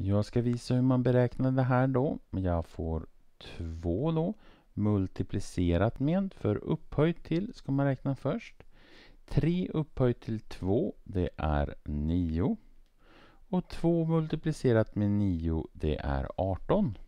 Jag ska visa hur man beräknar det här då. Jag får 2 då multiplicerat med, för upphöjt till ska man räkna först. 3 upphöjt till 2, det är 9. Och 2 multiplicerat med 9, det är 18.